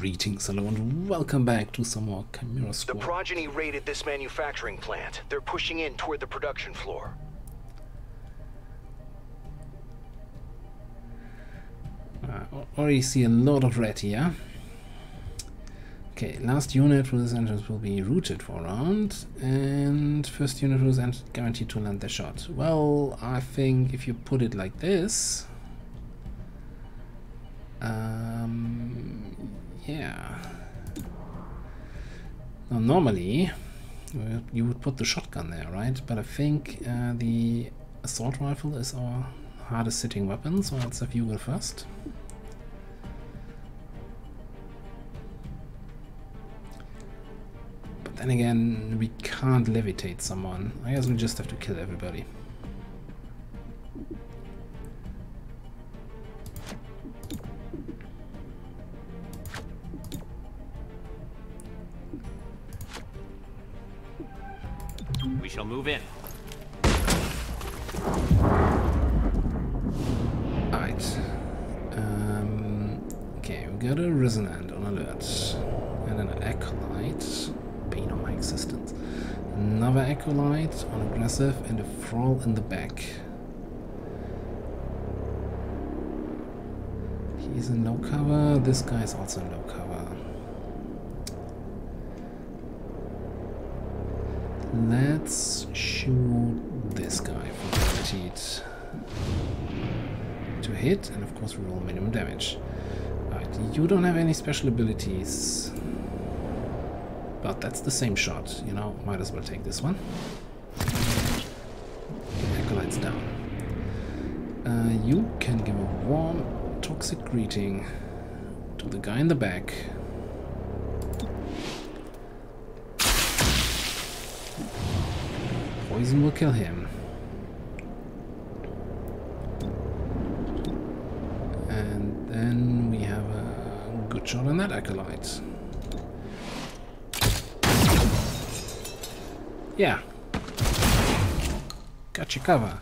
Greetings, and welcome back to some more Chimera The Progeny raided this manufacturing plant. They're pushing in toward the production floor. Uh, already see a lot of red here. Okay, last unit for this entrance will be routed for a round, and first unit was guaranteed to land the shot. Well, I think if you put it like this, um, yeah. Now, normally, uh, you would put the shotgun there, right? But I think uh, the assault rifle is our hardest sitting weapon, so let's have you go first. But then again, we can't levitate someone. I guess we just have to kill everybody. Shall move in. Alright. Um, okay, we got a resonant on alert. And an acolyte. Pain on my existence. Another acolyte on aggressive and a thrall in the back. He's in low cover. This guy's also in low cover. Let's shoot this guy for guaranteed to hit, and of course we roll minimum damage. Alright, you don't have any special abilities. But that's the same shot, you know, might as well take this one. Acolyte's down. Uh, you can give a warm, toxic greeting to the guy in the back. Poison will kill him. And then we have a good shot on that acolyte. Yeah. Got your cover.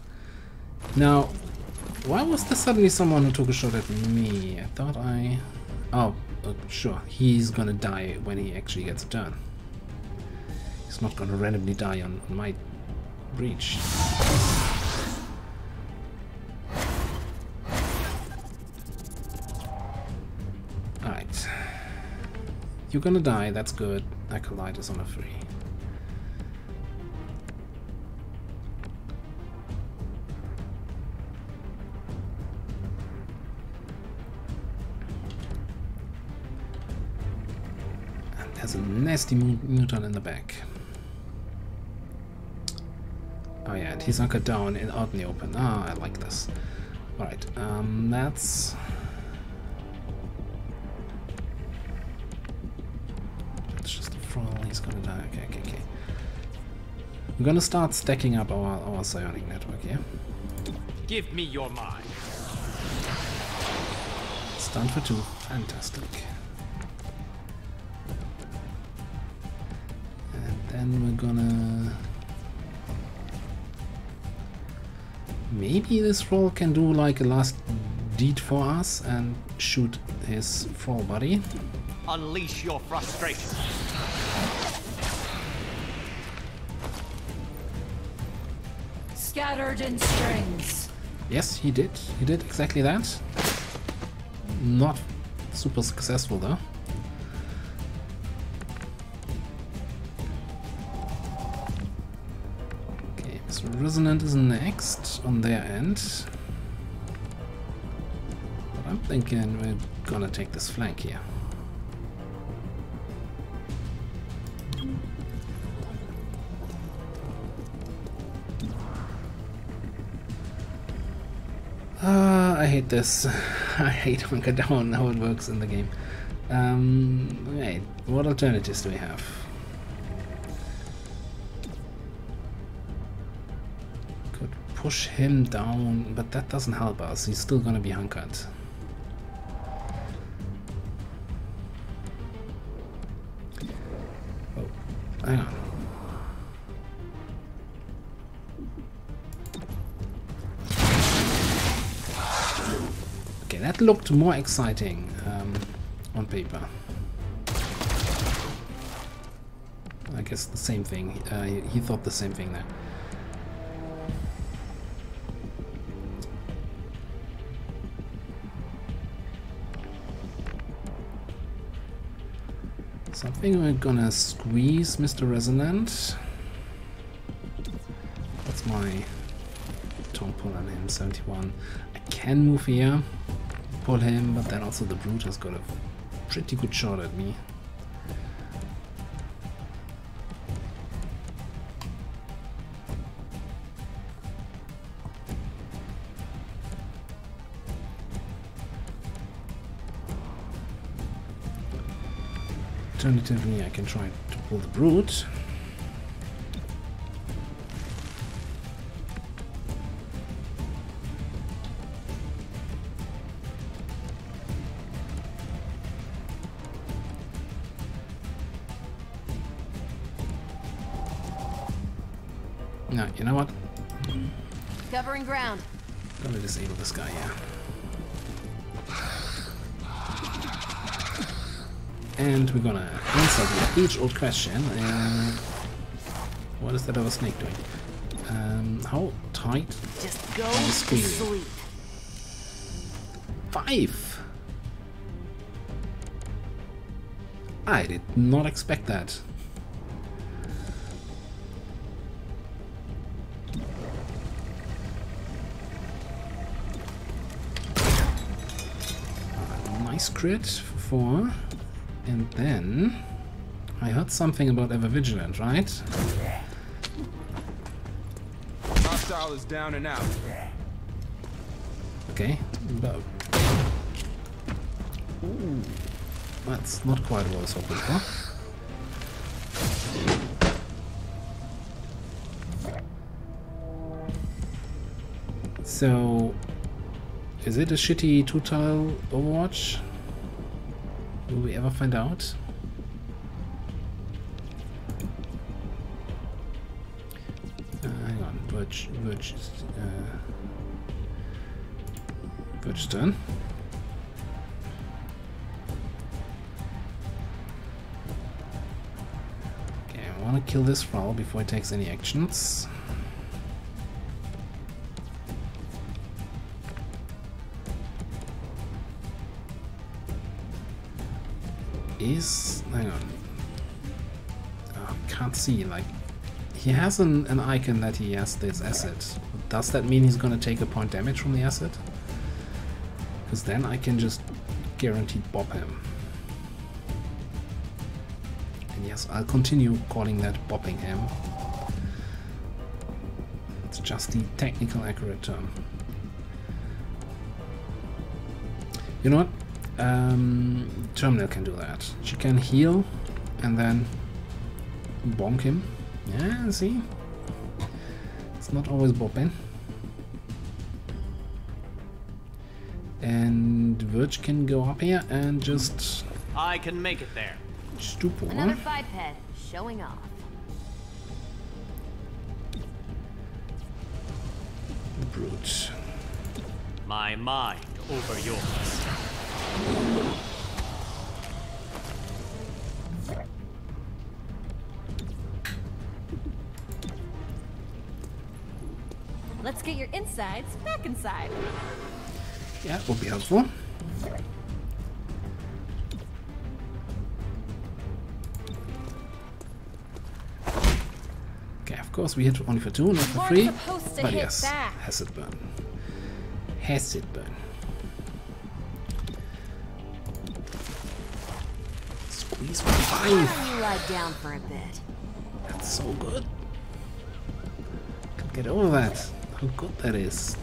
Now, why was there suddenly someone who took a shot at me? I thought I... Oh, uh, sure. He's gonna die when he actually gets a turn. He's not gonna randomly die on, on my breach. Alright. You're gonna die, that's good. Acolyte is on a free. And there's a nasty mutant in the back. Oh yeah, and he's anchored down in out in the open. Ah, I like this. Alright, um, that's... It's just a thrall, he's gonna die. Okay, okay, okay. We're gonna start stacking up our, our psionic network here. Give me your mind. Stun for two. Fantastic. And then we're gonna... Maybe this roll can do like a last deed for us and shoot his thrall buddy. Unleash your frustration. Scattered in strings. Yes, he did. He did exactly that. Not super successful though. Resonant is next on their end. But I'm thinking we're gonna take this flank here. Ah, I hate this. I hate hunker down how it works in the game. Um, what alternatives do we have? push him down, but that doesn't help us. He's still gonna be hunkered. Oh, hang on. Okay, that looked more exciting um, on paper. I guess the same thing. Uh, he thought the same thing there. I think we're gonna squeeze Mr. Resonant. That's my tongue pull on him, 71. I can move here, pull him, but then also the Brute has got a pretty good shot at me. Alternatively, I can try to pull the Brute. No, you know what? Covering ground. Gonna disable this guy, we're gonna answer the age-old question. Uh, what is that other snake doing? Um, how tight? Just go to sleep. Five! I did not expect that. Uh, Nice crit for four. And then I heard something about ever vigilant, right? Hostile is down and out. Okay, but Ooh, that's not quite what I was hoping for. So, is it a shitty two-tile Overwatch? Will we ever find out? Uh, hang on, Verge, Verge, uh, Verge turn. Okay, I want to kill this fowl before it takes any actions. Is hang on. Oh, can't see. Like he has an, an icon that he has this asset. Does that mean he's gonna take a point damage from the asset? Because then I can just guaranteed bob him. And yes, I'll continue calling that bopping him. It's just the technical accurate term. You know what? Um, Terminal can do that. She can heal and then bonk him. Yeah, see? It's not always bopping. And Verge can go up here and just I can make it there. stupor. Another biped showing off. Brute. My mind over yours. Your insides back inside. Yeah, would be helpful. Okay, of course we hit only for two, not for Weren't three. But yes, that. has it burn. Has it burn. Squeeze for Why five. don't you lie down for a bit? That's so good. Can't get over that. How good that is.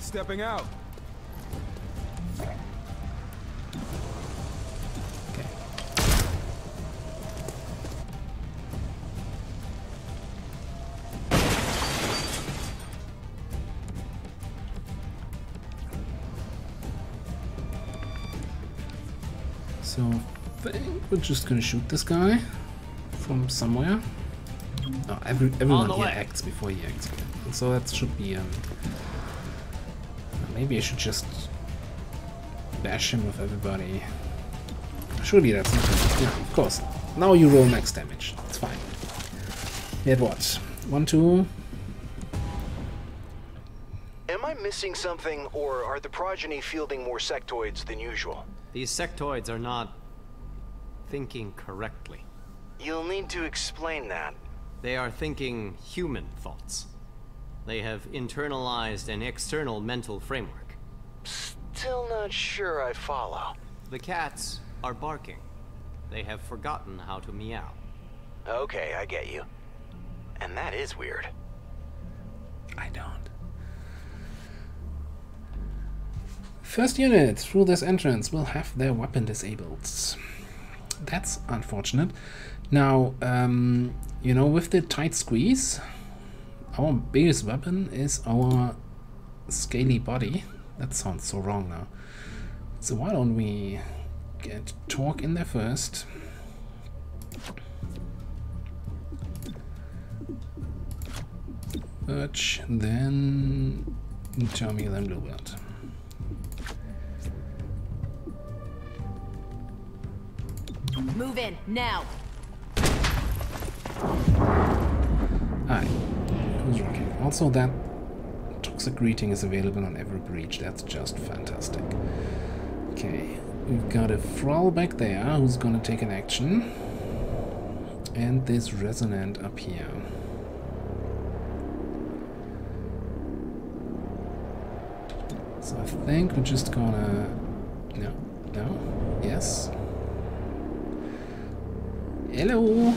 Stepping out. Okay. So, I think we're just gonna shoot this guy from somewhere. Oh, every, everyone here way. acts before he acts. And so that should be, um... Maybe I should just bash him with everybody. Surely that's not enough. Yeah, of course. Now you roll max damage. It's fine. Hit what? One, two. Am I missing something, or are the progeny fielding more sectoids than usual? These sectoids are not thinking correctly. You'll need to explain that. They are thinking human thoughts. They have internalized an external mental framework. Still not sure I follow. The cats are barking. They have forgotten how to meow. Okay, I get you. And that is weird. I don't. First unit through this entrance will have their weapon disabled. That's unfortunate. Now, um, you know, with the tight squeeze, our biggest weapon is our scaly body. That sounds so wrong now. So why don't we get Torque in there first? Verge, then Tommy, then Blueblood. Move in, now. Also, that toxic greeting is available on every breach. That's just fantastic. Okay, we've got a Thrall back there who's gonna take an action. And this Resonant up here. So I think we're just gonna... No, no, yes. Hello!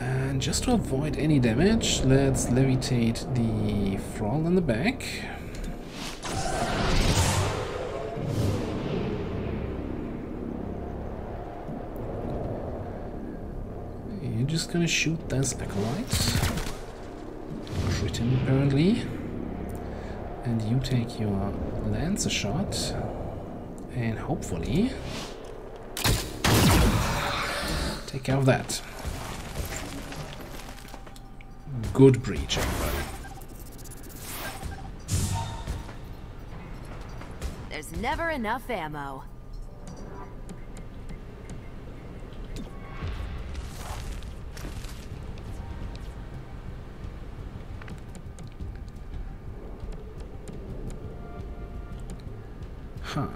And just to avoid any damage, let's levitate the Thrall in the back. You're just gonna shoot this acolyte. Crit him apparently. And you take your Lancer shot. And hopefully take care of that. Good breach, everybody. There's never enough ammo. Huh.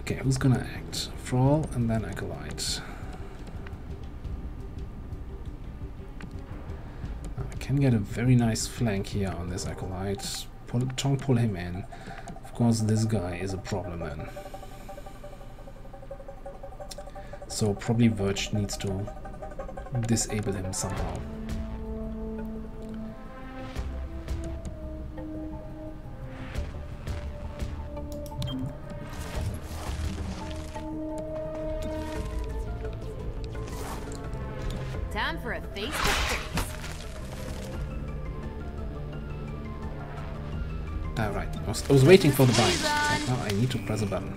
Okay, who's gonna and then Acolyte. I can get a very nice flank here on this Acolyte. Pull, don't pull him in. Of course, this guy is a problem then. So probably Verge needs to disable him somehow. Time for a face to face. Alright, I was, I was waiting for the bind. It's now I need to press a button.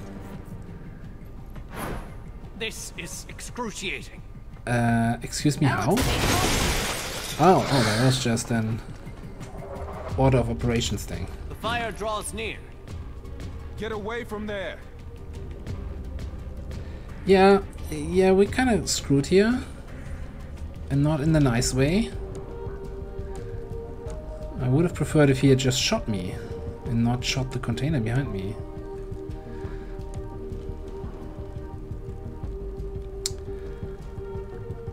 This is excruciating. Uh, excuse me, how? Oh, oh, that was just an order of operations thing. The fire draws near. Get away from there. Yeah, yeah, we kind of screwed here. And not in the nice way. I would have preferred if he had just shot me and not shot the container behind me.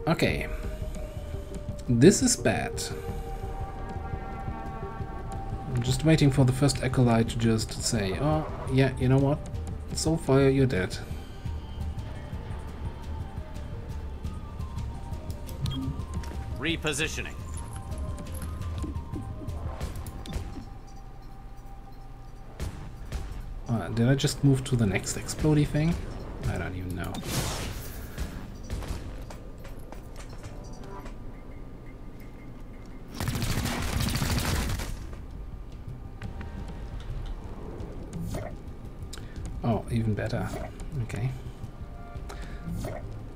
Okay. This is bad. I'm just waiting for the first acolyte to just say, oh, yeah, you know what? Soulfire, you're dead. Repositioning. Uh, did I just move to the next explodey thing? I don't even know. Oh, even better. Okay.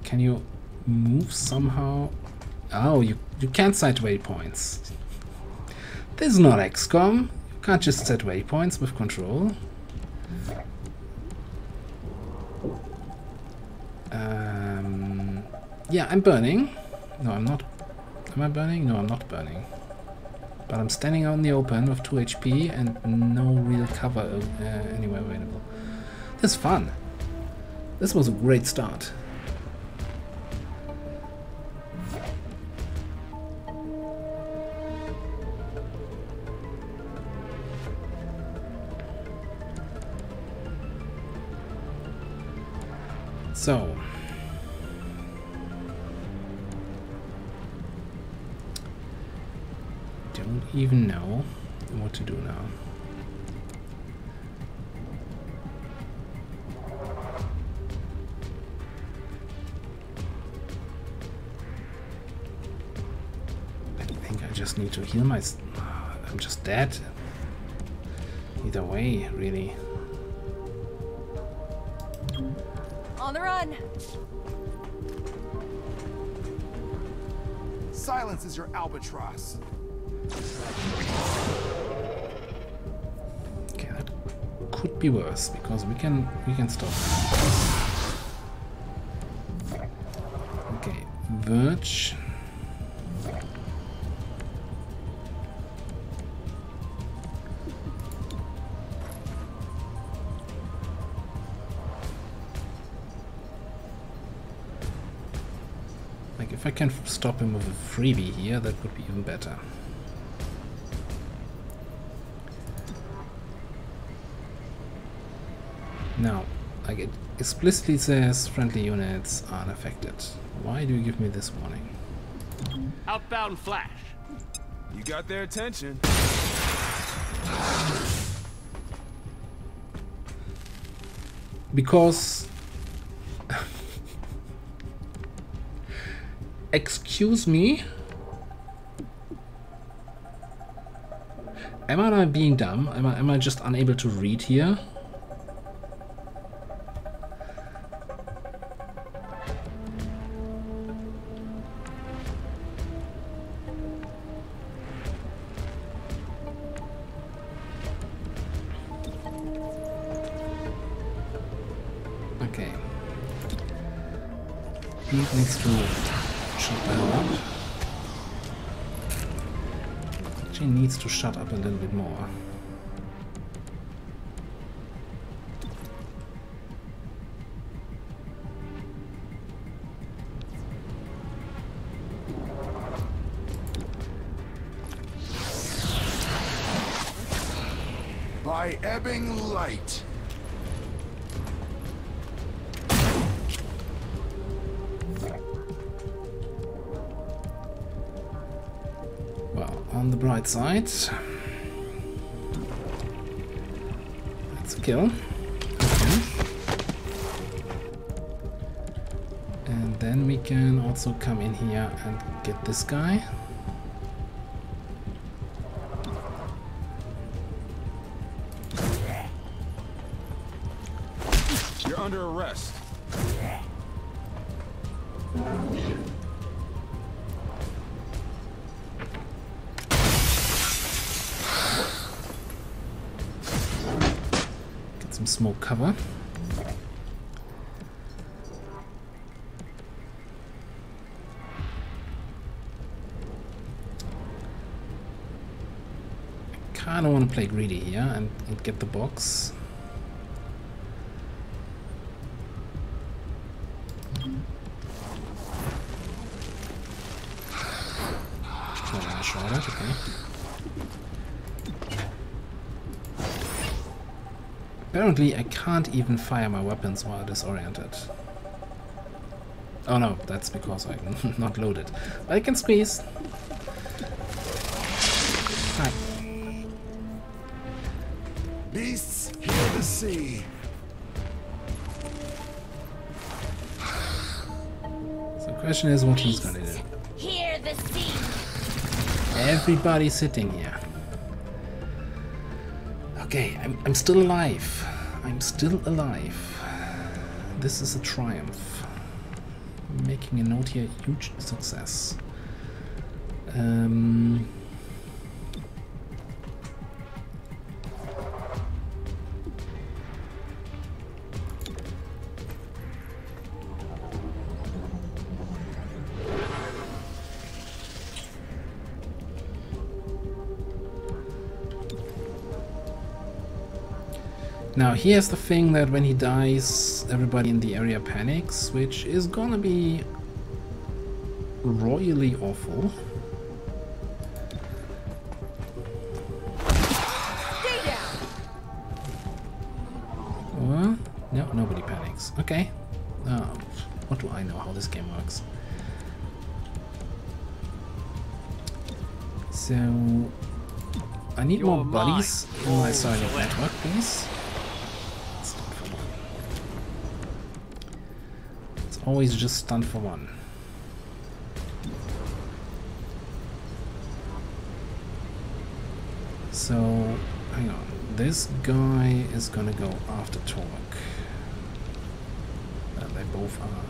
Can you move somehow? Oh, you, you can't side waypoints. This is not XCOM. You can't just set waypoints with control. Um, yeah, I'm burning. No, I'm not. Am I burning? No, I'm not burning. But I'm standing out in the open with 2 HP and no real cover uh, anywhere available. This is fun. This was a great start. So. Don't even know what to do now. I think I just need to heal my... I'm just dead. Either way, really. On. Silence is your albatross. Okay, that could be worse because we can we can stop. Okay, Verge. Can stop him with a freebie here, that would be even better. Now, like it explicitly says friendly units are unaffected. Why do you give me this warning? Outbound flash. You got their attention. Because... Excuse me? Am I being dumb? Am I, am I just unable to read here? By ebbing light. Well, on the bright side, that's a kill. Okay. And then we can also come in here and get this guy. And, get the box. Apparently I can't even fire my weapons while disoriented. Oh no, that's because I'm not loaded. But I can squeeze. Question is what he's gonna do. Hear the sea. Everybody sitting here. Okay, I'm, I'm still alive. I'm still alive. This is a triumph. Making a note here, huge success. Um, Now here's the thing that when he dies, everybody in the area panics, which is gonna be royally awful. What? No, nobody panics. Okay. Oh, what do I know how this game works? So, I need You're more buddies mine. in my Roll silent away. network, please. Stunt for one. It's always just stunt for one. So, hang on. This guy is gonna go after Torque. Uh, they both are.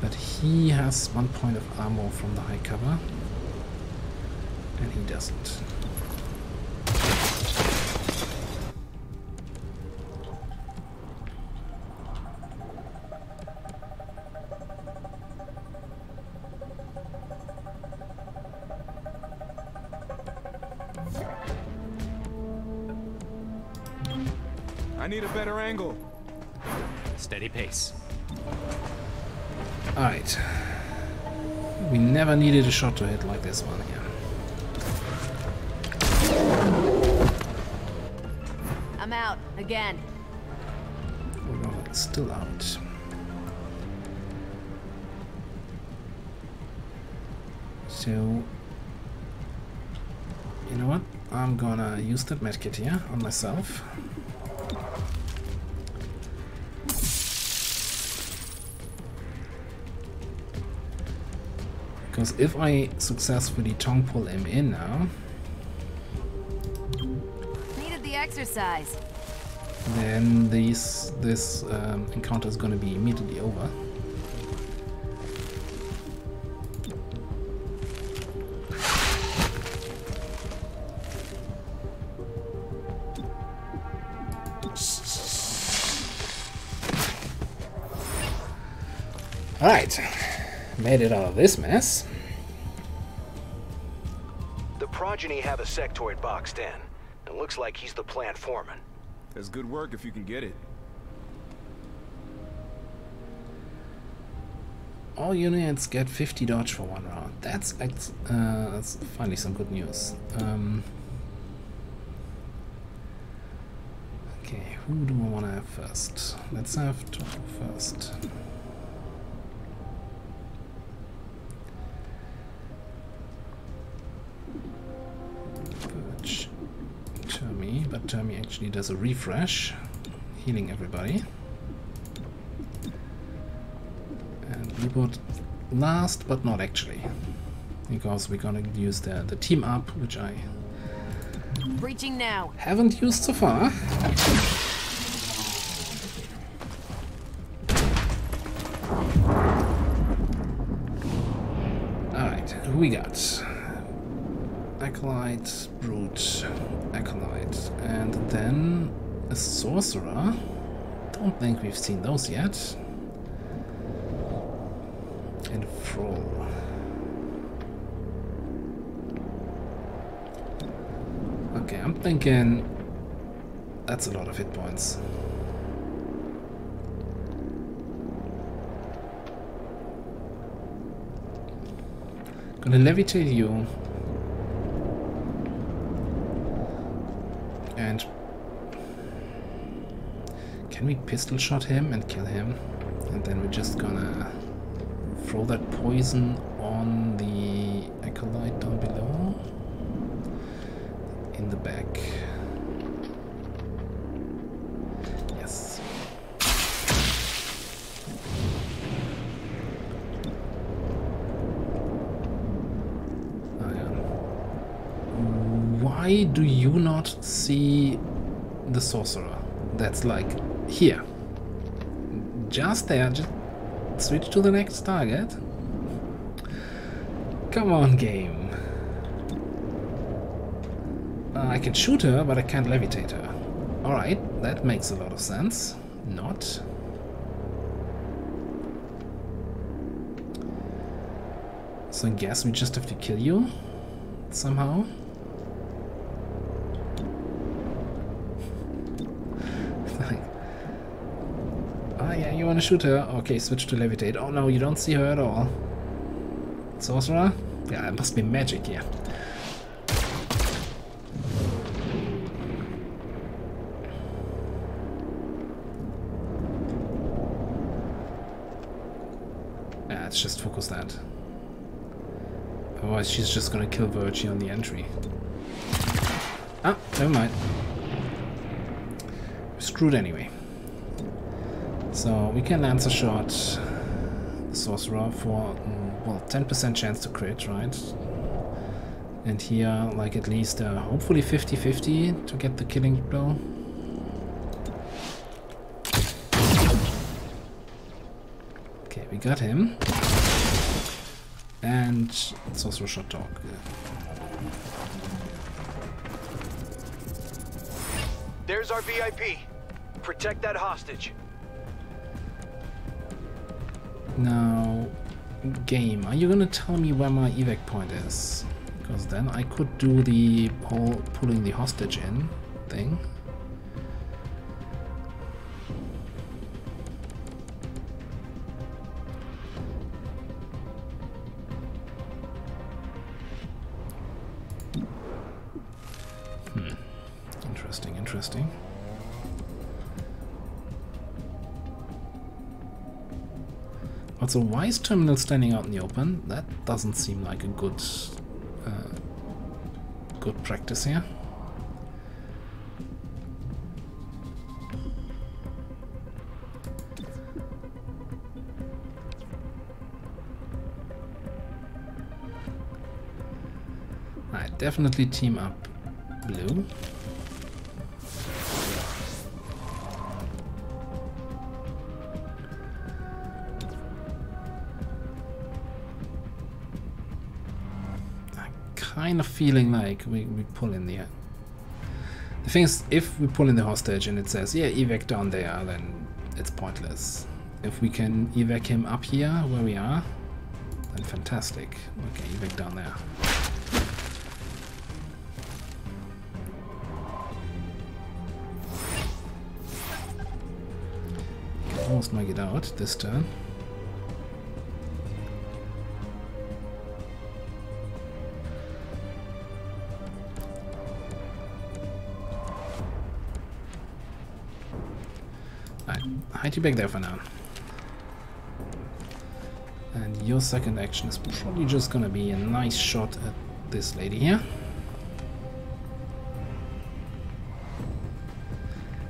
But he has one point of armor from the high cover. And he doesn't. Never needed a shot to hit like this one here. I'm out again. Oh, We're all still out. So, you know what? I'm gonna use that medkit here on myself. Because if I successfully tongue pull him in now, Needed the exercise. then these this um, encounter is going to be immediately over. Made it out of this mess. The progeny have a sectoid boxed in. It looks like he's the plant foreman. That's good work if you can get it. All units get 50 dodge for one round. That's uh, that's finally some good news. Um, okay, who do I want to have first? Let's have Torque first. But Termi actually does a refresh, healing everybody. And we would last, but not actually. Because we're gonna use the, the team up, which I Breaching now. haven't used so far. Alright, who we got? Acolyte, Brute, Acolyte, then a Sorcerer. Don't think we've seen those yet. And Thrall. Okay, I'm thinking that's a lot of hit points. Gonna levitate you. And can we pistol shot him and kill him? And then we're just gonna throw that poison on the acolyte down below in the back. Yes. Ah, yeah. Why do you not see the sorcerer? That's like here. Just there, just switch to the next target. Come on, game. Uh, I can shoot her, but I can't levitate her. Alright, that makes a lot of sense. Not. So I guess we just have to kill you somehow. Wanna shoot her? Okay, switch to levitate. Oh no, you don't see her at all. Sorcerer? Yeah, it must be magic here. Yeah, let's just focus that. Otherwise she's just gonna kill Virgie on the entry. Ah, never mind. We're screwed anyway. So we can Lancer Shot the Sorcerer for, mm, well, 10% chance to crit, right? And here, like at least, uh, hopefully 50-50 to get the killing blow. Okay, we got him. And Sorcerer Shot Dog. There's our VIP. Protect that hostage. Now, game, are you gonna tell me where my evac point is? Because then I could do the whole pulling the hostage in thing. Hmm. Interesting, interesting. Also, why is Terminal standing out in the open? That doesn't seem like a good, uh, good practice here. Alright, definitely team up blue. Kind of feeling like we, we pull in the... Uh, the thing is, if we pull in the hostage and it says, yeah, evac down there, then it's pointless. If we can evac him up here, where we are, then fantastic. Okay, evac down there. Almost make it out this turn. You back there for now. And your second action is probably just gonna be a nice shot at this lady here.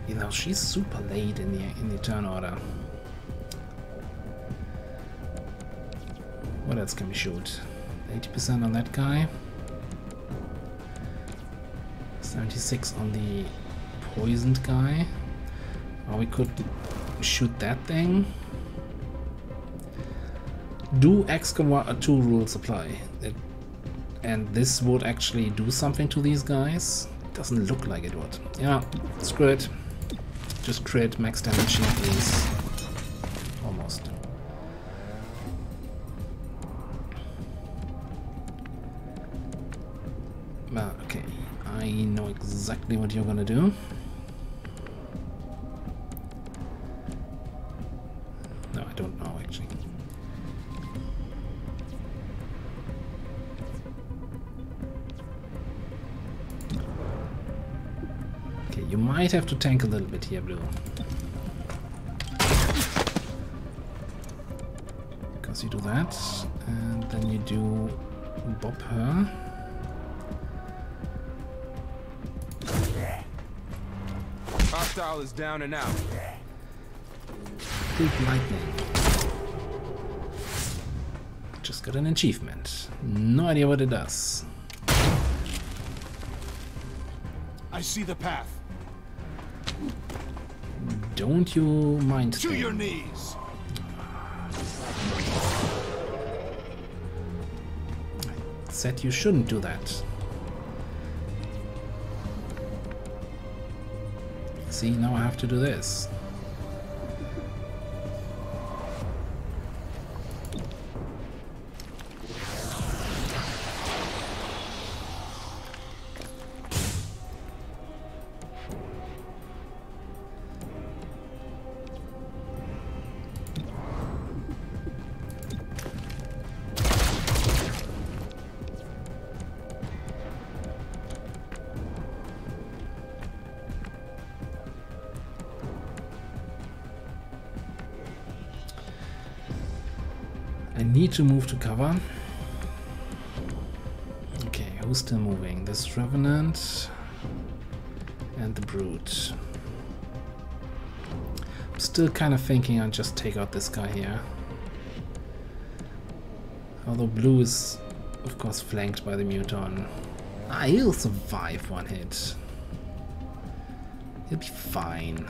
You know, she's super late in the in the turn order. What else can we shoot? 80% on that guy. 76 on the poisoned guy. Or we could shoot that thing. Do 2 rules apply? It, and this would actually do something to these guys? Doesn't look like it would. Yeah, screw it. Just crit max damage please. Almost. Okay. I know exactly what you're gonna do. Might have to tank a little bit here, Blue. Because you do that, and then you do bob her. Hostile is down and out. Big lightning. Just got an achievement. No idea what it does. I see the path. Don't you mind To your knees. Said you shouldn't do that. See, now I have to do this. To move to cover. Okay, who's still moving? This Revenant and the Brute. I'm still kind of thinking I'll just take out this guy here. Although blue is, of course, flanked by the Muton. Ah, he'll survive one hit. He'll be fine.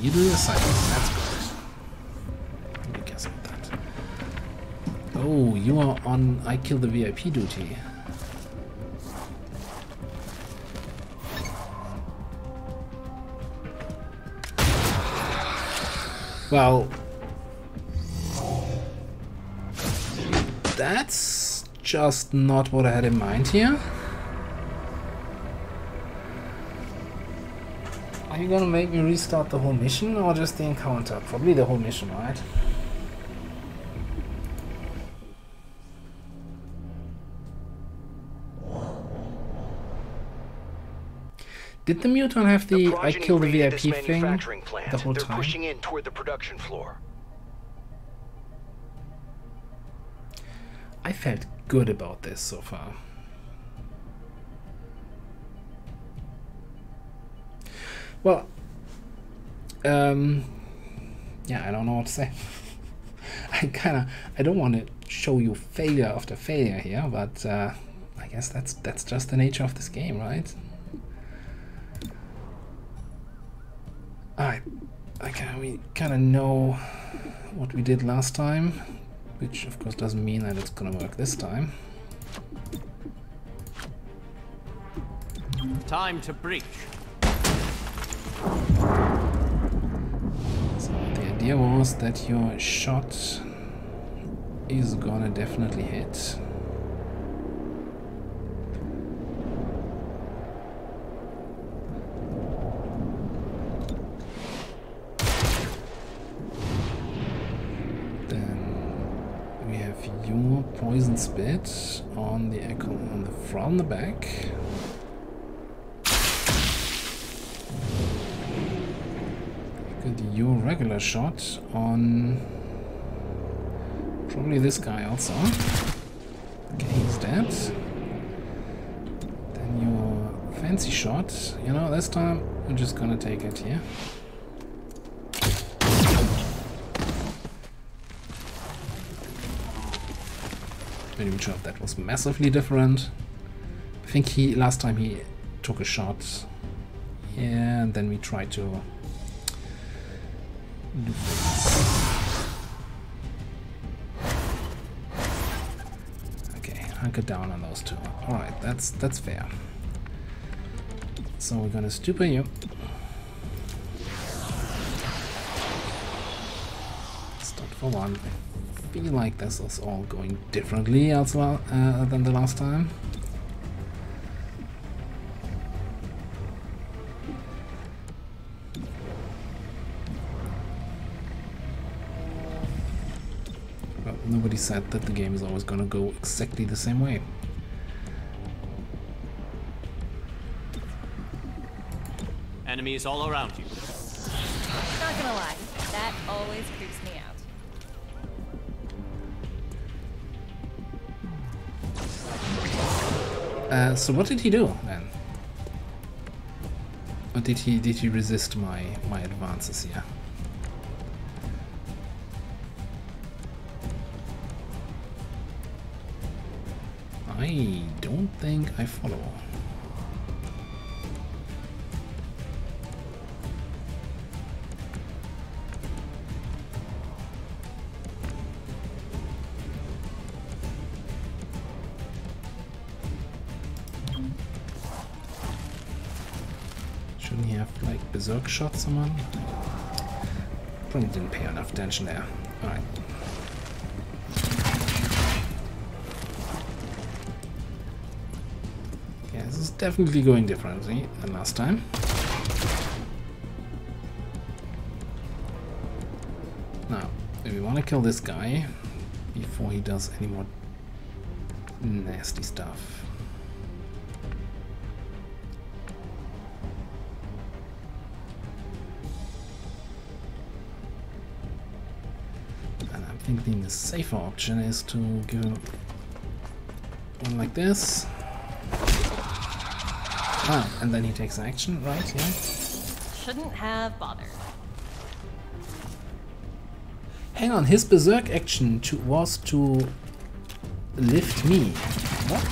You do your cycle. That's. Let me guess at that. Oh, you are on I kill the VIP duty. Well, that's just not what I had in mind here. You gonna make me restart the whole mission or just the encounter? Probably the whole mission, right? Did the Muton have the, I progeny kill the VIP thing plant. the whole They're time? pushing in toward the production floor. I felt good about this so far. Well, um, yeah, I don't know what to say. I kind of, I don't want to show you failure after failure here, but uh, I guess that's that's just the nature of this game, right? I, I kind of, we kind of know what we did last time, which of course doesn't mean that it's gonna work this time. Time to breach. So the idea was that your shot is gonna definitely hit. Then we have your poison spit on the echo on the from the back. Got your regular shot on probably this guy also. Okay, he's dead. Then your fancy shot. You know, this time I'm just gonna take it here. Pretty sure that was massively different. I think he last time he took a shot. Yeah, and then we tried to. Okay, hunker down on those two. Alright, that's that's fair. So we're gonna stupor you. Start for one. I feel like this is all going differently as well uh, than the last time. Said that the game is always gonna go exactly the same way. Enemies all around you. Not gonna lie, that always creeps me out. Uh, so what did he do then? Or did he did he resist my my advances here? Shot someone? Probably didn't pay enough attention there. Alright. This is definitely going differently than last time. Now, if we want to kill this guy before he does any more Nasty stuff. I'm the safer option is to give him one like this. Ah, and then he takes action, right? Yeah. Shouldn't have bothered. Hang on, his berserk action to, was to lift me. What?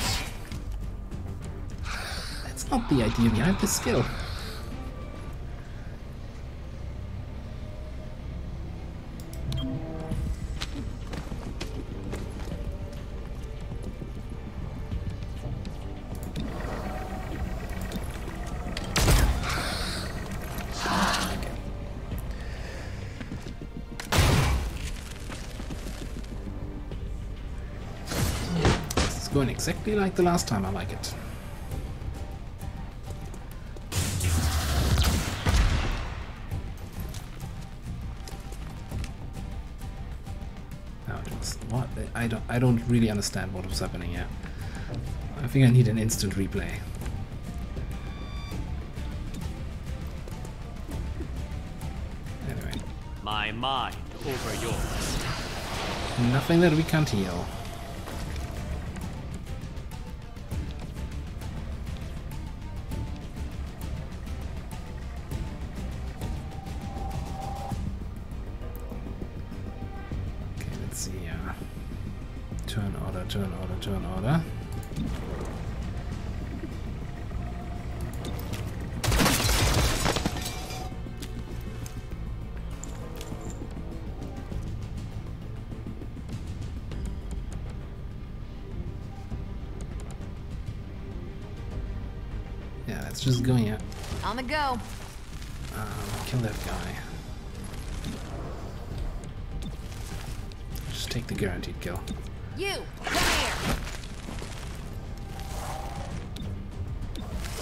That's not the idea behind the skill. Exactly like the last time, I like it. Now it's what I don't I don't really understand what was happening here. I think I need an instant replay. Anyway, My mind over yours. nothing that we can't heal.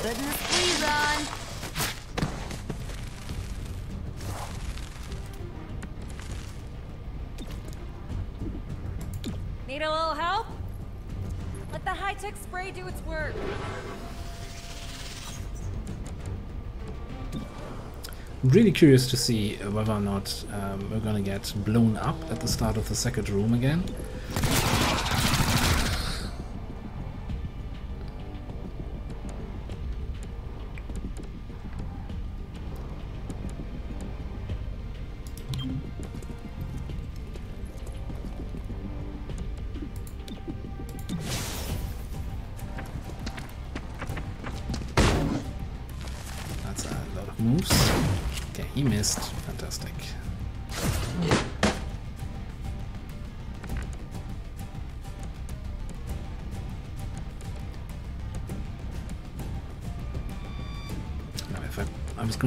Putting the squeeze. Need a little help? Let the high-tech spray do its work. I'm really curious to see whether or not um, we're gonna get blown up at the start of the second room again.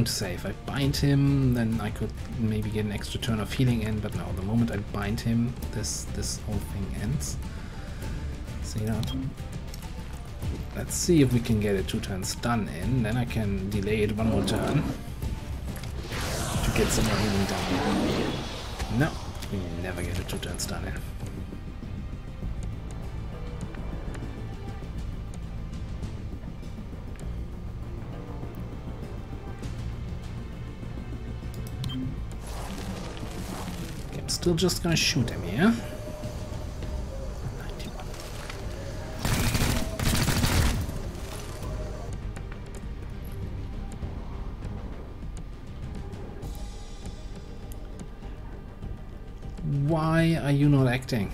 Say, if I bind him, then I could maybe get an extra turn of healing in, but no, the moment I bind him, this this whole thing ends. See that? Let's see if we can get a two turn stun in, then I can delay it one more turn to get some more healing down. No, we never get a two turn stun in. Still just gonna shoot him here. Why are you not acting?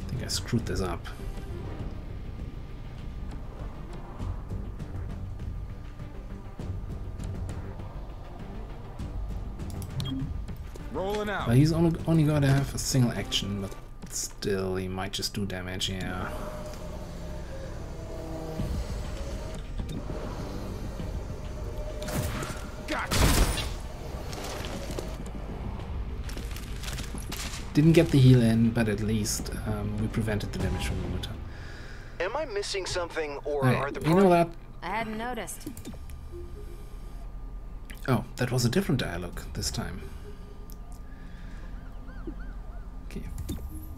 I think I screwed this up. Rolling out. Well, he's only, only got to have a single action, but still, he might just do damage, yeah. Didn't get the heal in, but at least um, we prevented the damage from Muta. Am I missing something, or Hey, are the you know that? I hadn't noticed. Oh, that was a different dialogue this time.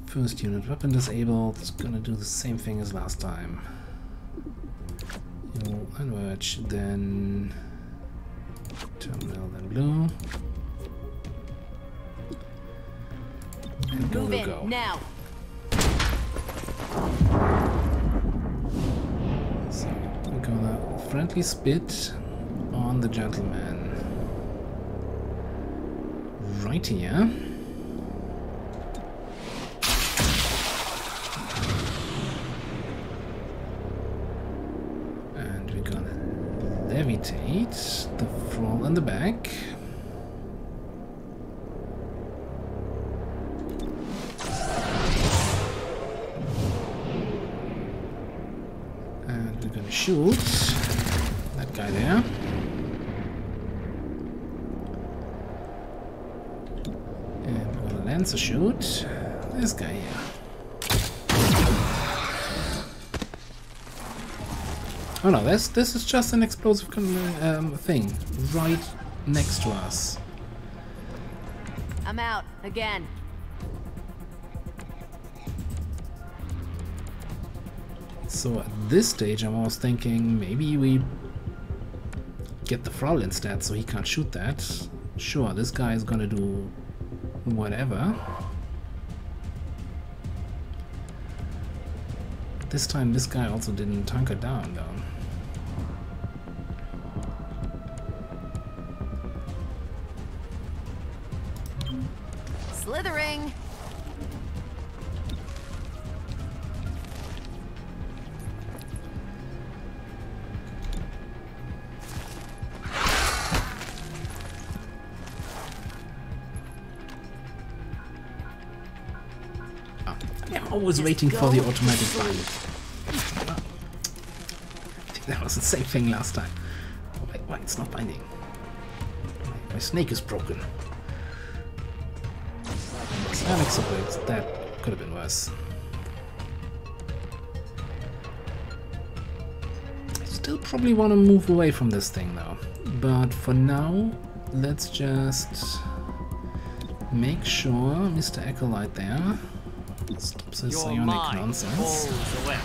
First unit weapon disabled. It's gonna do the same thing as last time. You unmerge, then terminal, then blue. And go Move in go. now. So we're gonna friendly spit on the gentleman. Right here. Levitate the thrall in the back. And we're gonna shoot that guy there. And we're gonna lancer shoot this guy here. This this is just an explosive um, thing right next to us. I'm out again. So at this stage, I was thinking maybe we get the Thrall instead, so he can't shoot that. Sure, this guy is gonna do whatever. This time, this guy also didn't tank it down, though. Slithering. Oh. I'm always waiting for the automatic bind. That was the same thing last time. Why, why it's not binding? My snake is broken. That could have been worse. I still probably want to move away from this thing though. But for now, let's just make sure Mr. Acolyte there stops his Your psionic nonsense. holds the web.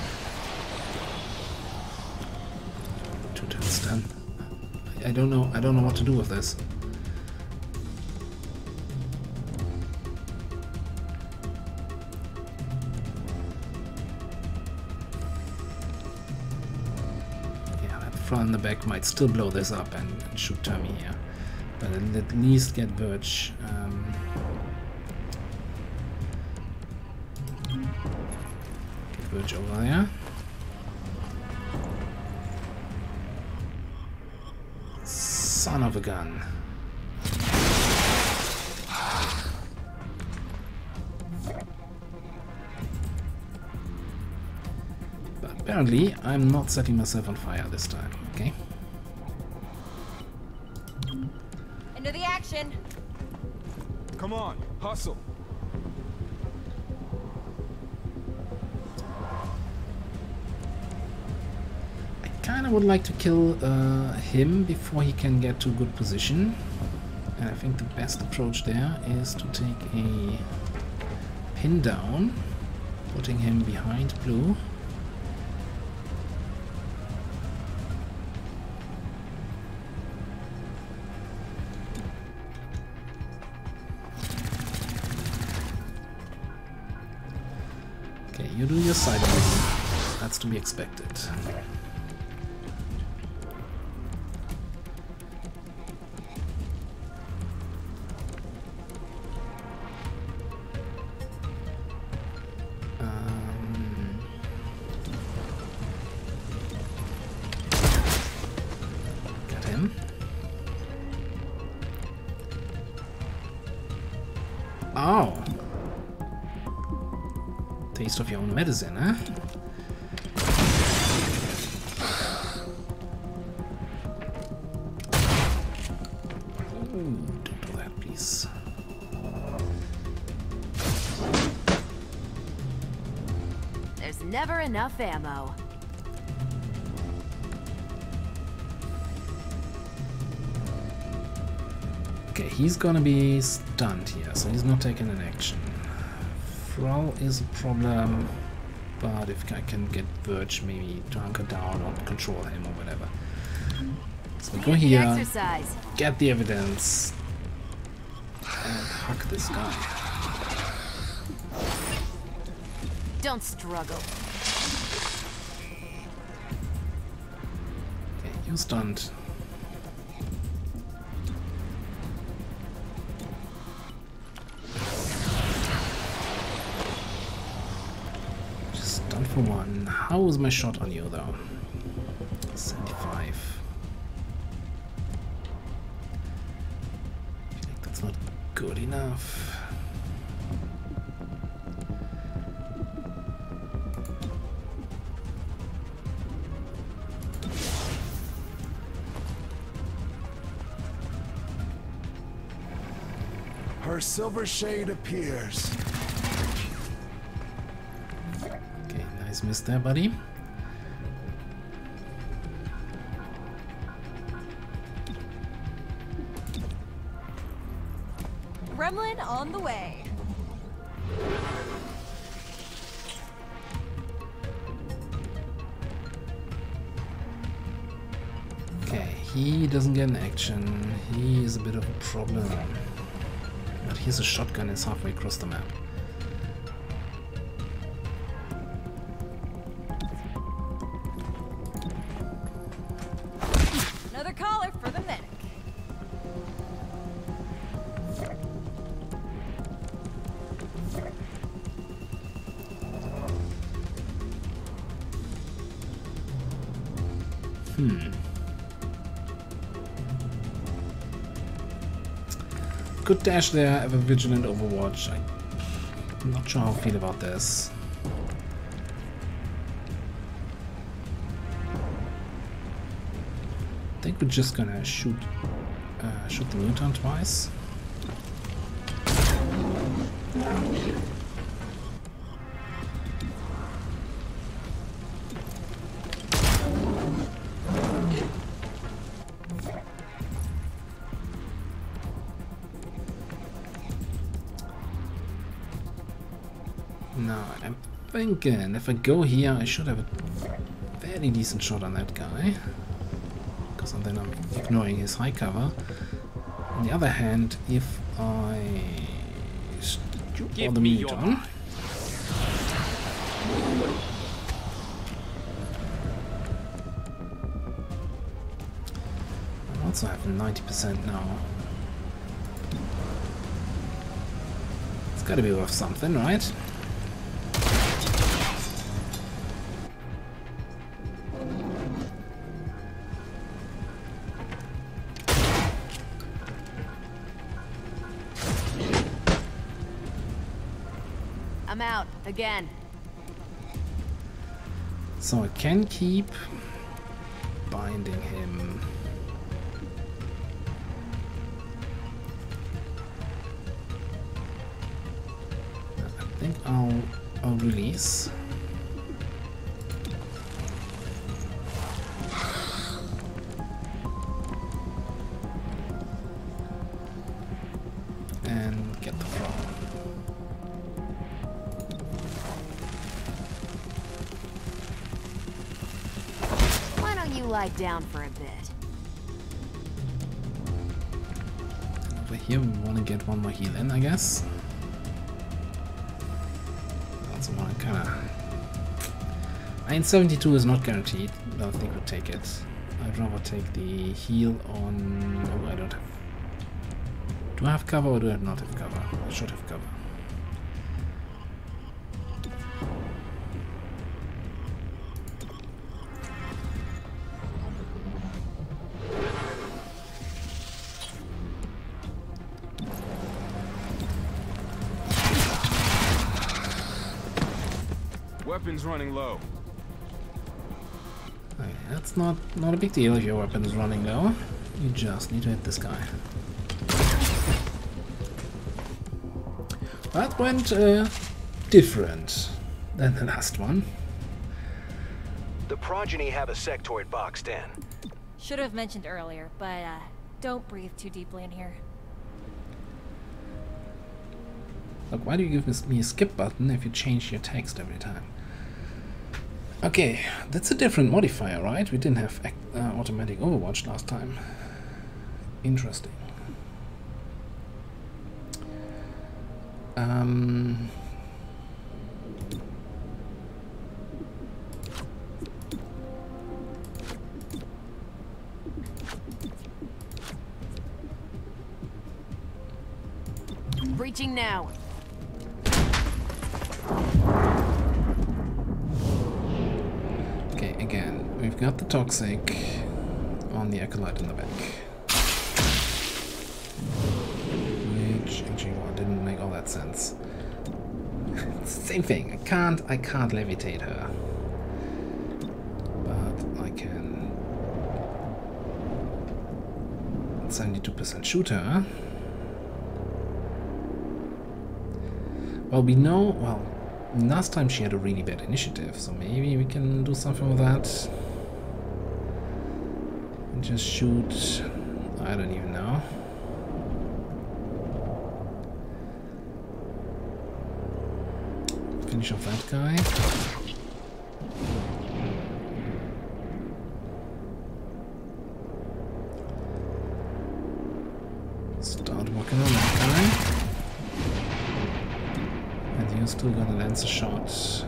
Two turns done. I don't know. I don't know what to do with this. And the back might still blow this up and, and shoot Tommy here. But at at least get Birch. Um, get Birch over there. Son of a gun. Apparently, I'm not setting myself on fire this time, okay? Into the action. Come on, hustle. I kinda would like to kill uh, him before he can get to a good position. And I think the best approach there is to take a pin down, putting him behind blue. You do your side movement. That's to be expected. Medicine, huh? Ooh, don't do that, please. There's never enough ammo. Okay, he's gonna be stunned here, so he's not taking an action. Thrall is a problem, but if I can get Verge maybe to hunker down or control him or whatever. So we go here, Exercise. get the evidence, and huck this guy. Don't struggle. Okay, you're stunned. Was my shot on you though? 75. I feel like that's not good enough. Her silver shade appears. There, buddy. Gremlin on the way. Okay, he doesn't get an action. He is a bit of a problem. But here's a shotgun is halfway across the map. Dash there, have a vigilant overwatch. I'm not sure how I feel about this. I think we're just gonna shoot uh, shoot the Muton twice. Thinking if I go here, I should have a fairly decent shot on that guy. Because then I'm ignoring his high cover. On the other hand, if I Give the me meat on, I also have 90% now. It's gotta be worth something, right? Again. So I can keep binding him. I think I'll I'll release. Down for a bit? Over here we want to get one more heal in, I guess. That's one kind of... I mean, 72 is not guaranteed, but I think we'll take it. I'd rather take the heal on... Oh, I don't have... Do I have cover or do I not have cover? I should have cover. Running low. Okay, that's not, not a big deal if your weapon is running low. You just need to hit this guy. That went uh, different than the last one. The progeny have a sectoid boxed in. Should have mentioned earlier, but uh, don't breathe too deeply in here. Look, why do you give me a skip button if you change your text every time? Okay, that's a different modifier, right? We didn't have uh, automatic overwatch last time. Interesting. Um... again, we've got the toxic on the acolyte in the back. Which didn't make all that sense. Same thing. I can't I can't levitate her. But I can 72% shoot her. Well, we know, well, last time she had a really bad initiative, so maybe we can do something with that. Just shoot, I don't even know. Finish off that guy. Still gonna lance a shot.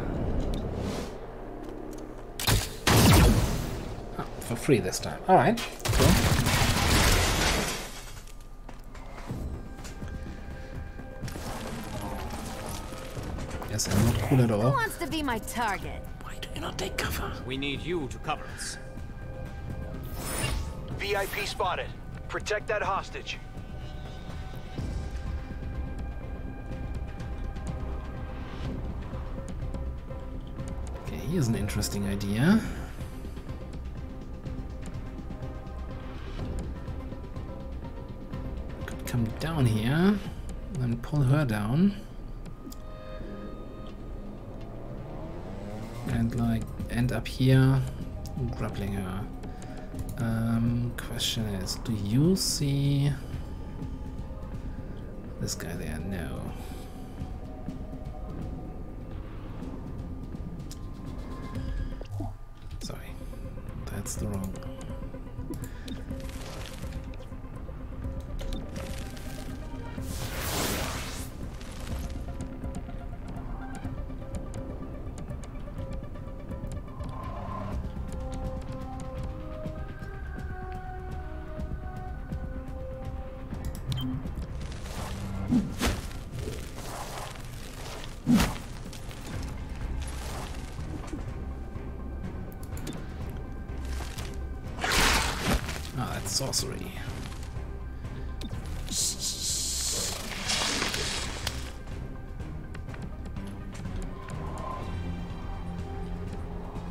Ah, for free this time. Alright, cool. Yes, I'm not cool at Who all. wants to be my target? Why do you not take cover? We need you to cover us. VIP spotted. Protect that hostage. Here's an interesting idea. Could come down here and pull her down. And like end up here grappling her. Um, question is, do you see this guy there? No. That's sorcery.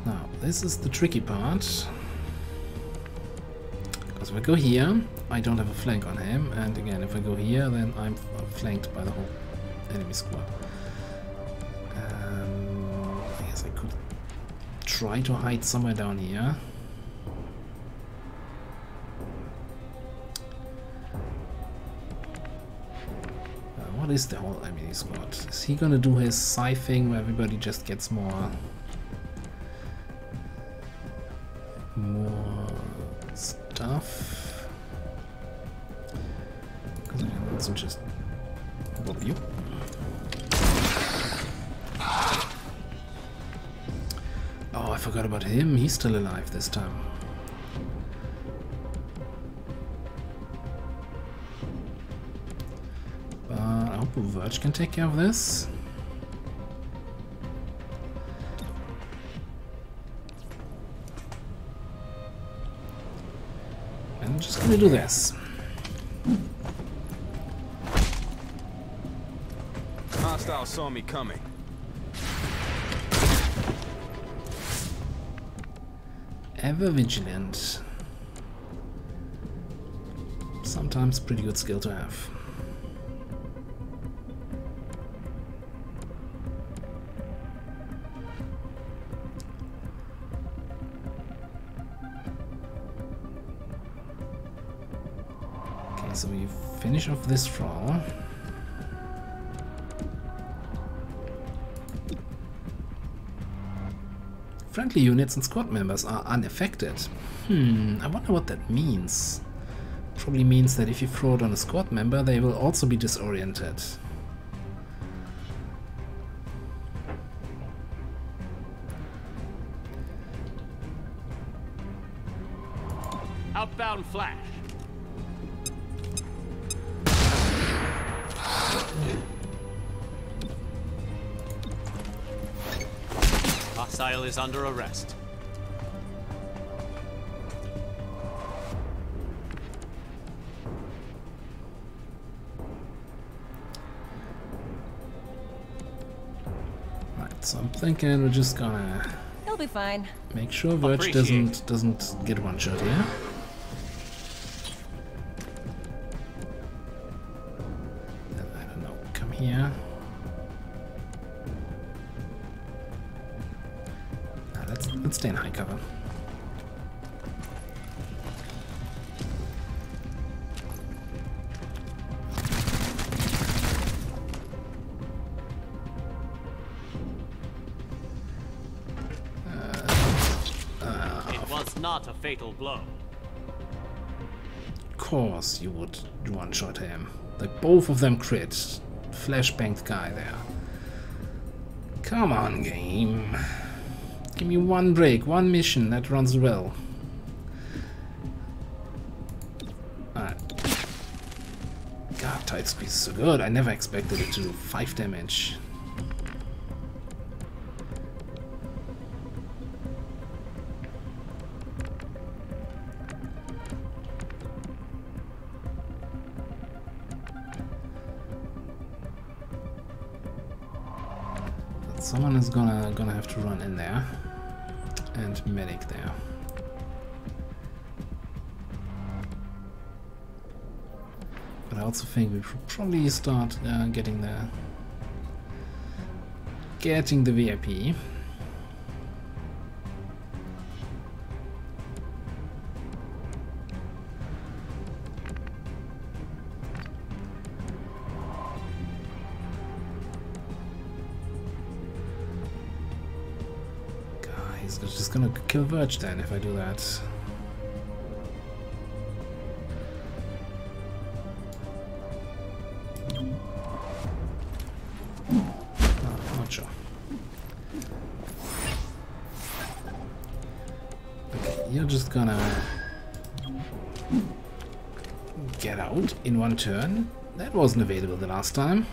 Now, this is the tricky part. Because if I go here, I don't have a flank on him, and again, if I go here, then I'm flanked by the whole enemy squad. Um, I guess I could try to hide somewhere down here. Is the whole enemy squad? Is he gonna do his psi thing where everybody just gets more more stuff? Because I can just whoop you. Oh, I forgot about him. He's still alive this time. Verge can take care of this. I'm just gonna do this. Hostile saw me coming. Ever vigilant. Sometimes pretty good skill to have. this from? Friendly units and squad members are unaffected. Hmm, I wonder what that means. Probably means that if you throw it on a squad member, they will also be disoriented. Outbound flash. Is under arrest. Right, so I'm thinking we're just gonna He'll be fine. make sure Verge Appreciate. doesn't doesn't get one shot here. Then, fatal blow. Of course you would one shot him. Like both of them crit. Flashbanged guy there. Come on, game. Give me one break, one mission that runs well. God, tight squeeze is so good. I never expected it to do 5 damage. Also think we should probably start uh, getting the getting the VIP. God, he's just gonna kill Verge then if I do that. In one turn. That wasn't available the last time.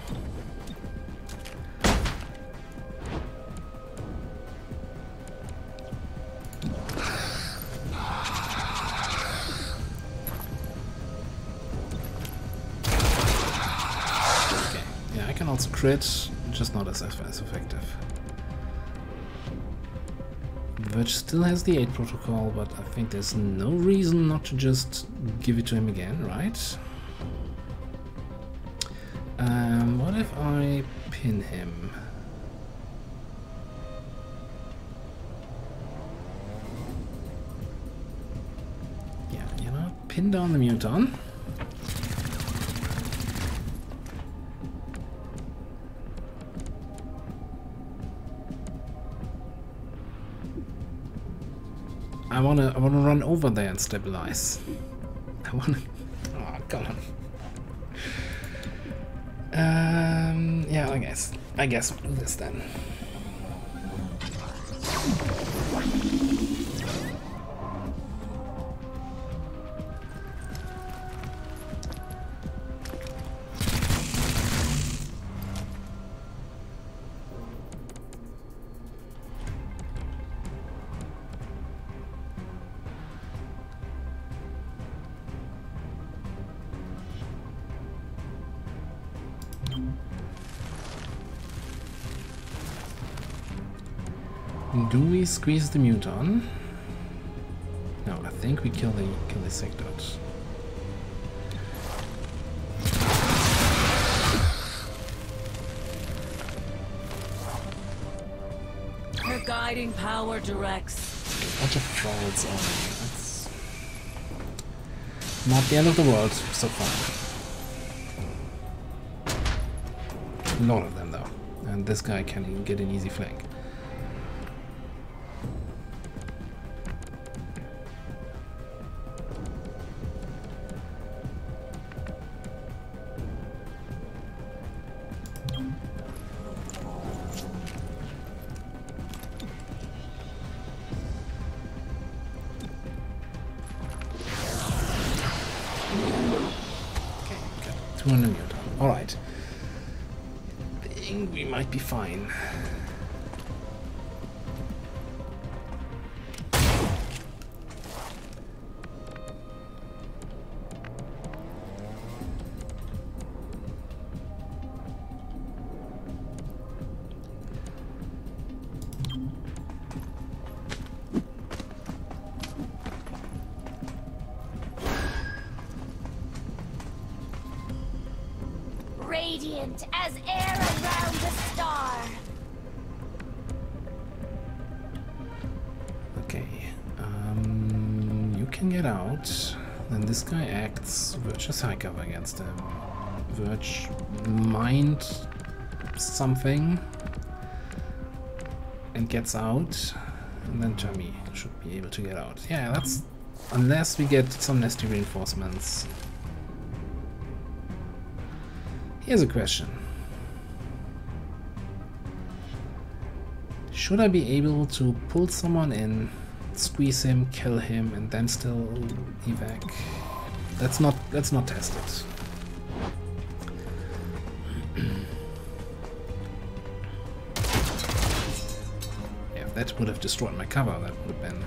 Okay, yeah, I can also crit, just not as, as effective. Verge still has the 8 protocol, but I think there's no reason not to just give it to him again, right? Um, what if I pin him? Yeah, you know, pin down the muton. I wanna I wanna run over there and stabilize. I wanna I guess we'll do this then. Do we squeeze the muton? No, I think we kill the kill the Sectoids. Her guiding power directs. A Bunch of thralls only. That's not the end of the world so far. A lot of them though. And this guy can get an easy flank. This guy acts Verge high cover against him. Verge mind something and gets out. And then Tommy should be able to get out. Yeah, that's unless we get some nasty reinforcements. Here's a question. Should I be able to pull someone in, squeeze him, kill him, and then still evac? Let's not let's not test it. yeah, that would have destroyed my cover, that would have been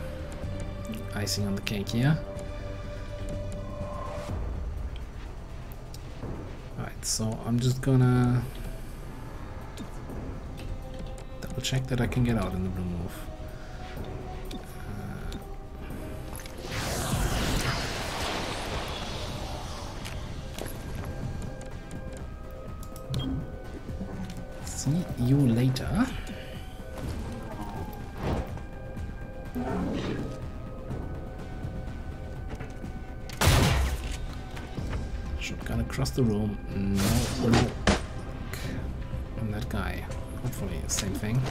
icing on the cake here. Alright, so I'm just gonna double check that I can get out in the blue move. The room. No, no. And that guy. Hopefully, same thing.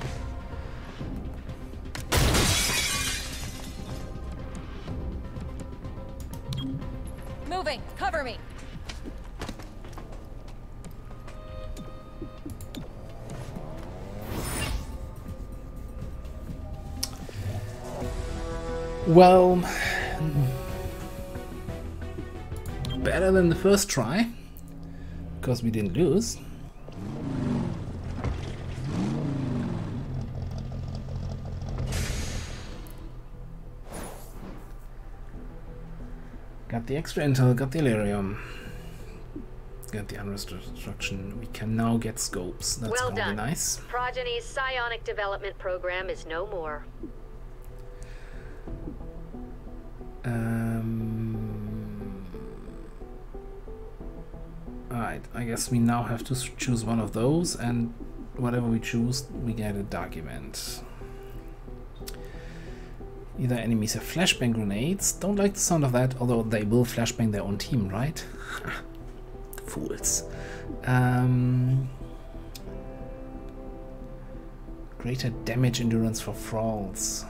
Moving! Cover me! Well, better than the first try, because we didn't lose. Got the extra intel, got the Elerium, got the unrest destruction. We can now get scopes. That's well gonna done. be nice. Progeny's psionic development program is no more. I guess we now have to choose one of those, and whatever we choose, we get a dark event. Either enemies have flashbang grenades, don't like the sound of that, although they will flashbang their own team, right? Fools. Um, greater damage endurance for thralls.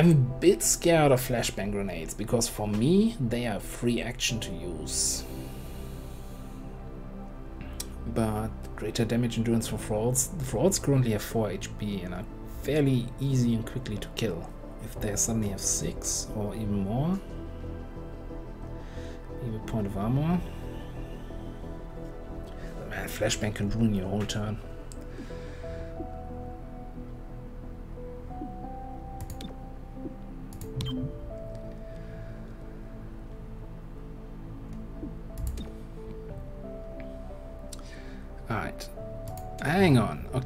I'm a bit scared of flashbang grenades because for me they are free action to use. But greater damage endurance for thralls. The thralls currently have 4 HP and are fairly easy and quickly to kill. If they suddenly have 6 or even more. Even point of armor. Man, flashbang can ruin your whole turn.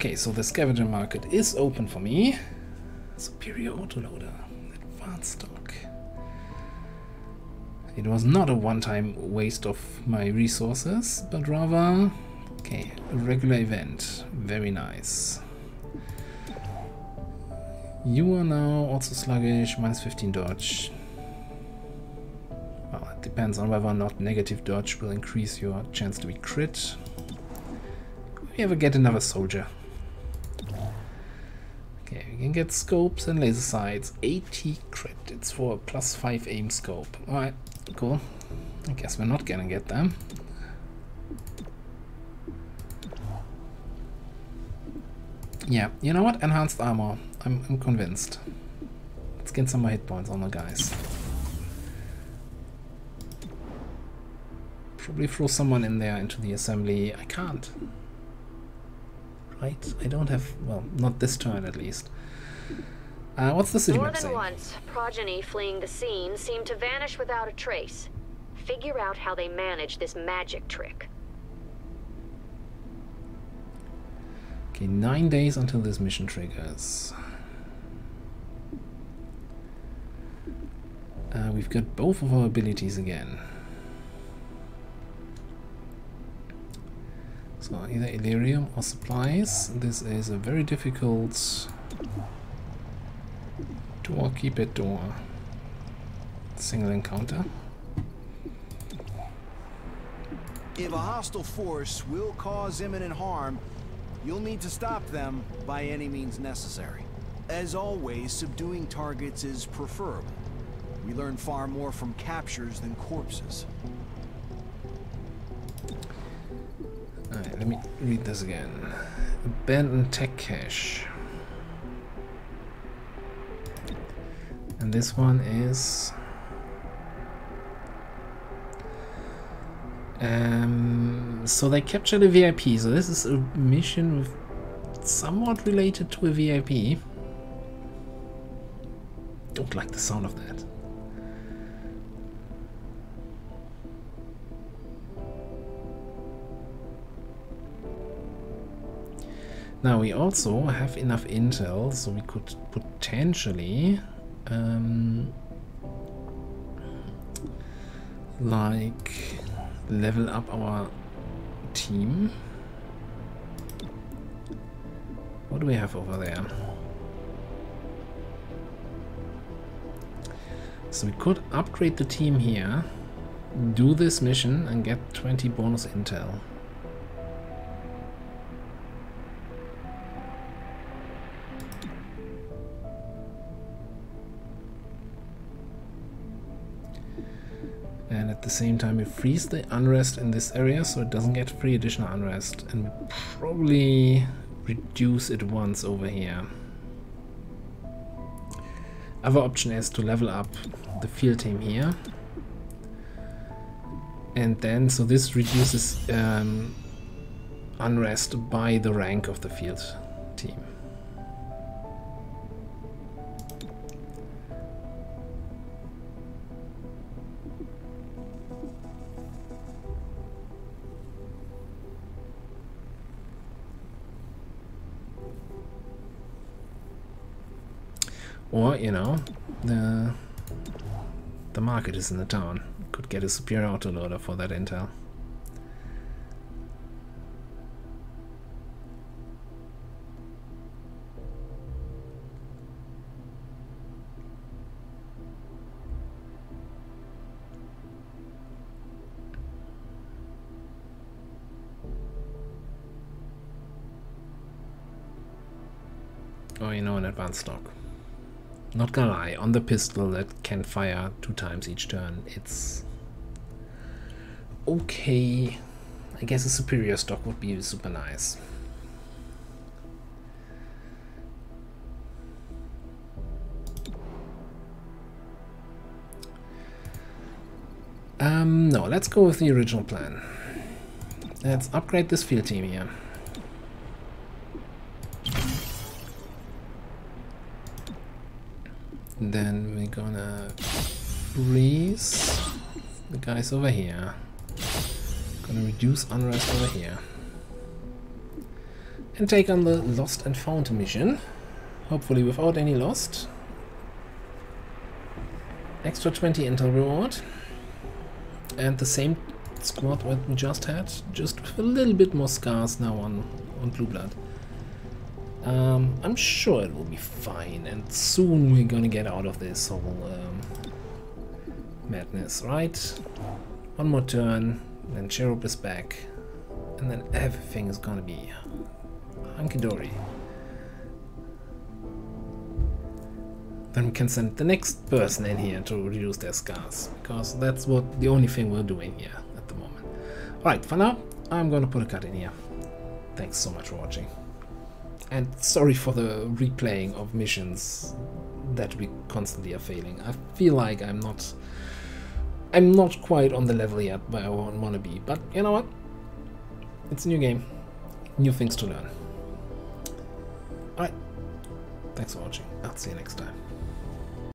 Okay, so the scavenger market is open for me. Superior autoloader. Advanced stock. It was not a one-time waste of my resources, but rather... Okay, a regular event. Very nice. You are now also sluggish, minus 15 dodge. Well, it depends on whether or not negative dodge will increase your chance to be crit. We ever get another soldier? Can get scopes and laser sights. 80 crit. It's for a plus 5 aim scope. Alright, cool. I guess we're not gonna get them. Yeah, you know what? Enhanced armor. I'm, I'm convinced. Let's get some more hit points on the guys. Probably throw someone in there into the assembly. I can't. Right? I don't have... Well, not this turn at least. Uh, what's the city More map than saying? once, progeny fleeing the scene seemed to vanish without a trace. Figure out how they manage this magic trick. Okay, nine days until this mission triggers. Uh, we've got both of our abilities again. So either Elerium or supplies. This is a very difficult door, keep it door. Single encounter. If a hostile force will cause imminent harm, you'll need to stop them by any means necessary. As always, subduing targets is preferable. We learn far more from captures than corpses. Alright, let me read this again. Abandoned tech cache. And this one is... Um, so they captured a VIP, so this is a mission with somewhat related to a VIP. Don't like the sound of that. Now we also have enough intel, so we could potentially um, like level up our team. What do we have over there? So we could upgrade the team here, do this mission and get 20 bonus intel. The same time we freeze the unrest in this area so it doesn't get free additional unrest. And we probably reduce it once over here. Other option is to level up the field team here. And then so this reduces um, unrest by the rank of the field Or, you know, the the market is in the town. Could get a superior autoloader for that intel. Oh, you know, an advanced stock. Not gonna lie, on the pistol that can fire two times each turn, it's okay. I guess a superior stock would be super nice. Um, no, let's go with the original plan. Let's upgrade this field team here. And then we're gonna freeze the guys over here. Gonna reduce unrest over here. And take on the lost and found mission. Hopefully without any lost. Extra 20 intel reward. And the same squad what we just had, just with a little bit more scars now on, on Blueblood. Um, I'm sure it will be fine, and soon we're gonna get out of this whole um, madness, right? One more turn, then Cherub is back, and then everything is gonna be hunky-dory. Then we can send the next person in here to reduce their scars, because that's what the only thing we're doing here at the moment. Alright, for now, I'm gonna put a cut in here. Thanks so much for watching. And sorry for the replaying of missions that we constantly are failing. I feel like I'm not I'm not quite on the level yet where I want to be, but you know what? It's a new game, new things to learn. Alright, thanks for watching. I'll see you next time.